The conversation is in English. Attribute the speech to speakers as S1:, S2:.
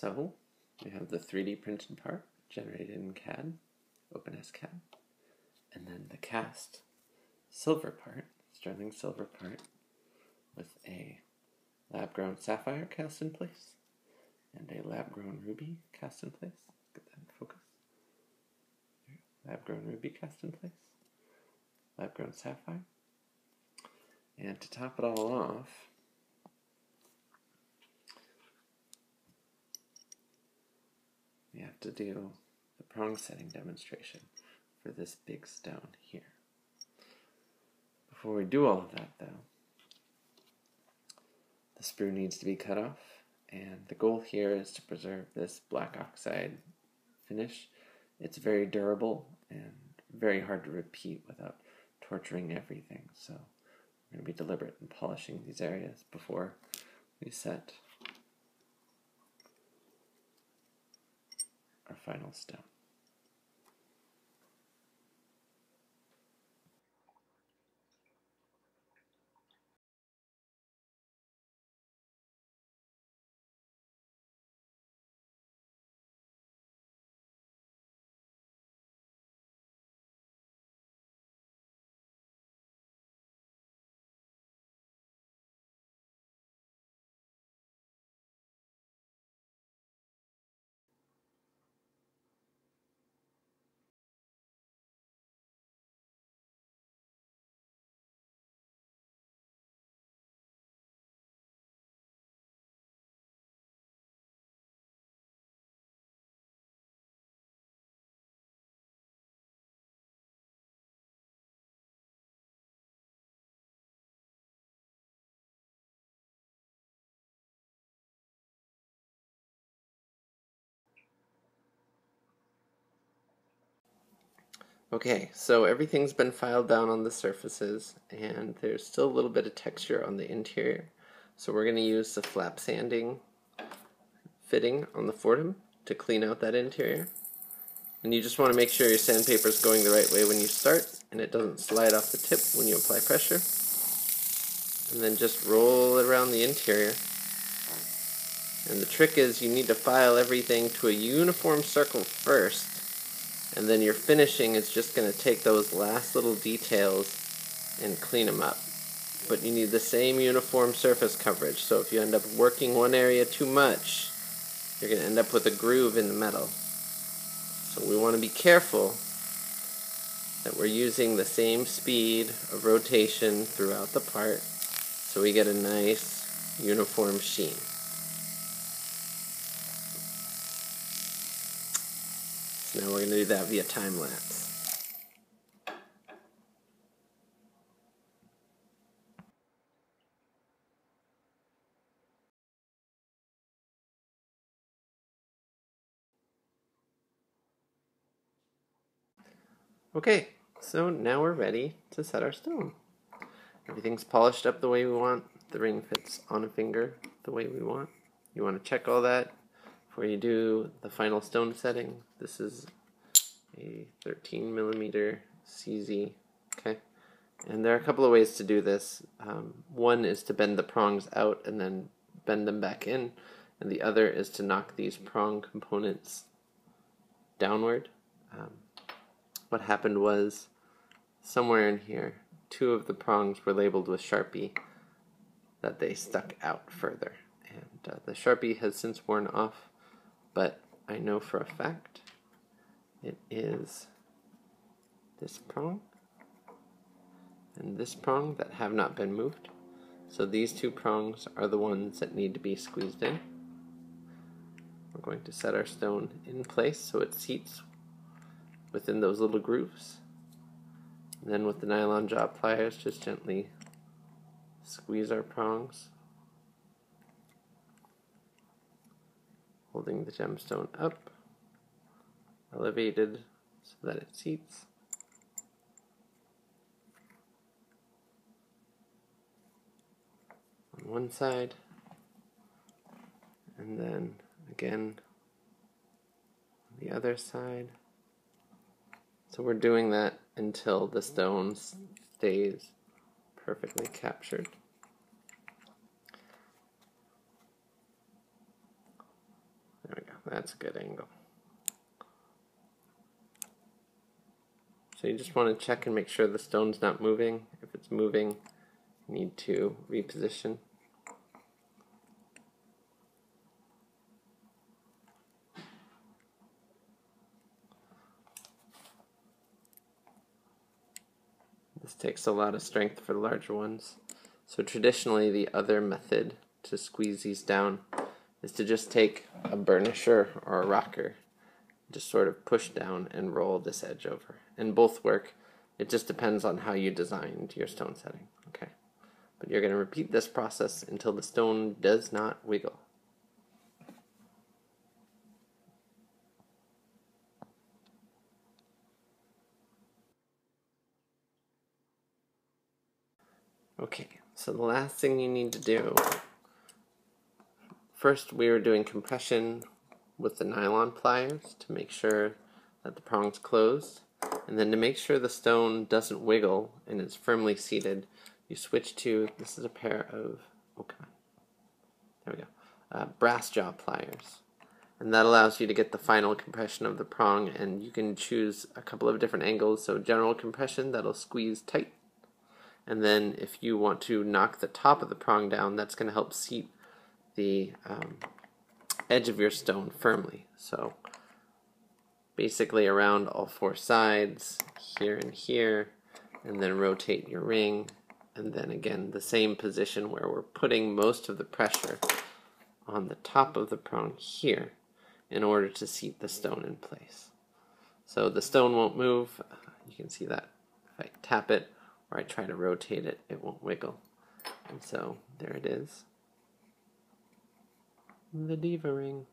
S1: So we have the 3D printed part generated in CAD, OpenSCAD, and then the cast silver part, sterling silver part, with a lab grown sapphire cast in place and a lab grown ruby cast in place. Get that in focus. Lab grown ruby cast in place, lab grown sapphire. And to top it all off, we to do the prong setting demonstration for this big stone here. Before we do all of that, though, the sprue needs to be cut off, and the goal here is to preserve this black oxide finish. It's very durable and very hard to repeat without torturing everything, so we're going to be deliberate in polishing these areas before we set our final stone. Okay, so everything's been filed down on the surfaces and there's still a little bit of texture on the interior. So we're going to use the flap sanding fitting on the Foredom to clean out that interior. And you just want to make sure your sandpaper is going the right way when you start and it doesn't slide off the tip when you apply pressure. And then just roll it around the interior. And the trick is you need to file everything to a uniform circle first and then your finishing is just going to take those last little details and clean them up. But you need the same uniform surface coverage, so if you end up working one area too much, you're going to end up with a groove in the metal. So we want to be careful that we're using the same speed of rotation throughout the part so we get a nice uniform sheen. Now we're going to do that via time lapse. Okay, so now we're ready to set our stone. Everything's polished up the way we want. The ring fits on a finger the way we want. You want to check all that before you do the final stone setting. This is a 13 millimeter CZ. Okay, and there are a couple of ways to do this. Um, one is to bend the prongs out and then bend them back in, and the other is to knock these prong components downward. Um, what happened was somewhere in here, two of the prongs were labeled with Sharpie that they stuck out further. And uh, the Sharpie has since worn off, but I know for a fact it is this prong and this prong that have not been moved. So these two prongs are the ones that need to be squeezed in. We're going to set our stone in place so it seats within those little grooves. And then with the nylon jaw pliers, just gently squeeze our prongs, holding the gemstone up, elevated so that it seats. On one side, and then again on the other side. So we're doing that until the stone stays perfectly captured. There That's a good angle. So you just want to check and make sure the stone's not moving. If it's moving, you need to reposition. This takes a lot of strength for the larger ones. So traditionally the other method to squeeze these down is to just take a burnisher or a rocker, just sort of push down and roll this edge over. And both work. It just depends on how you designed your stone setting. Okay. But you're going to repeat this process until the stone does not wiggle. Okay, so the last thing you need to do, first we were doing compression with the nylon pliers to make sure that the prong's closed. And then to make sure the stone doesn't wiggle and is firmly seated, you switch to, this is a pair of, oh come on, there we go, uh, brass jaw pliers. And that allows you to get the final compression of the prong and you can choose a couple of different angles. So general compression, that'll squeeze tight and then if you want to knock the top of the prong down, that's going to help seat the um, edge of your stone firmly. So basically around all four sides, here and here, and then rotate your ring. And then again, the same position where we're putting most of the pressure on the top of the prong here in order to seat the stone in place. So the stone won't move. You can see that if I tap it, or I try to rotate it, it won't wiggle. And so there it is. The diva ring.